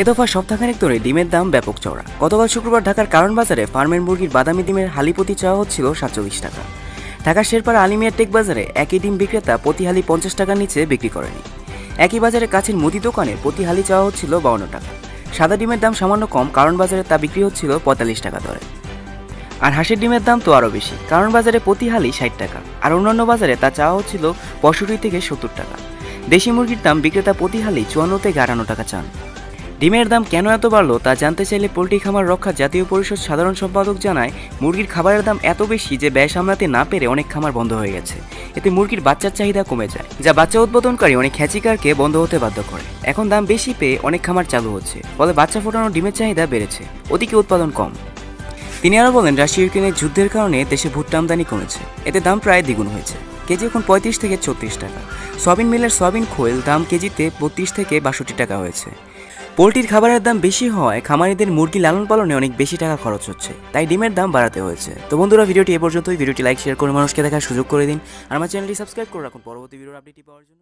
এ দফা সপ্তাহখানেক ধরে ডিমের দাম ব্যাপক চড়া গতকাল শুক্রবার ঢাকার কারণ বাজারে ফার্মের মুরগির বাদামি ডিমের হালিপতি চাওয়া হচ্ছিল সাতচল্লিশ টাকা। ঢাকার শেরপার আলিমিয়া টেক বাজারে একই ডিম বিক্রেতা প্রতি হালি পঞ্চাশ টাকার নিচে বিক্রি করেনি। একই বাজারে কাছের মুদি দোকানে প্রতি হালি চাওয়া হচ্ছিল বাউন্ন টাকা। সাদা ডিমের দাম সামান্য কম কারণ বাজারে তা বিক্রি হচ্ছিল পঁয়তাল্লিশ টাকা দরে। আর হাঁসের ডিমের দাম তো আরও বেশি কারণ বাজারে প্রতি হালি ষাট টাকা, আর অন্যান্য বাজারে তা চাওয়া হচ্ছিল পঁয়ষট্টি থেকে সত্তর টাকা। দেশি মুরগির দাম বিক্রেতা প্রতি হালি চুয়ান্ন থেকে আটান্ন টাকা চান। ডিমের দাম কেন এত বাড়লো তা জানতে চাইলে পোলট্রি খামার রক্ষা জাতীয় পরিষদ সাধারণ সম্পাদক জানায়, মুরগির খাবারের দাম এত বেশি যে ব্যয় সামলাতে না পেরে অনেক খামার বন্ধ হয়ে গেছে। এতে মুরগির বাচ্চার চাহিদা কমে যায়, যা বাচ্চা উৎপাদনকারী অনেক খ্যাচিকারকে বন্ধ হতে বাধ্য করে। এখন দাম বেশি পেয়ে অনেক খামার চালু হচ্ছে, ফলে বাচ্চা ফোটানো ডিমের চাহিদা বেড়েছে ওদিকে উৎপাদন কম। তিনি আরও বলেন রাশিয়া ইউক্রেনের যুদ্ধের কারণে দেশে ভুট্টা আমদানি কমেছে, এতে দাম প্রায় দ্বিগুণ হয়েছে, কেজি এখন পঁয়ত্রিশ থেকে ছত্রিশ টাকা। সয়াবিন মিলের সয়াবিন খোয়েল দাম কেজিতে বত্রিশ থেকে বাষট্টি টাকা হয়েছে। পোলট্রির খাবারের দাম বেশি হওয়ায় খামারিদের মুরগি লালন পালনে অনেক বেশি টাকা খরচ হচ্ছে, তাই ডিমের দাম বাড়াতে হয়েছে। তো বন্ধুরা, ভিডিওটি এ পর্যন্তই। ভিডিওটি লাইক শেয়ার করে মানুষকে দেখার সুযোগ করে দিন। আর আমার চ্যানেলটি সাবস্ক্রাইব করে রাখুন। পরবর্তী ভিডিওর আপডেটটি পাওয়ার জন্য।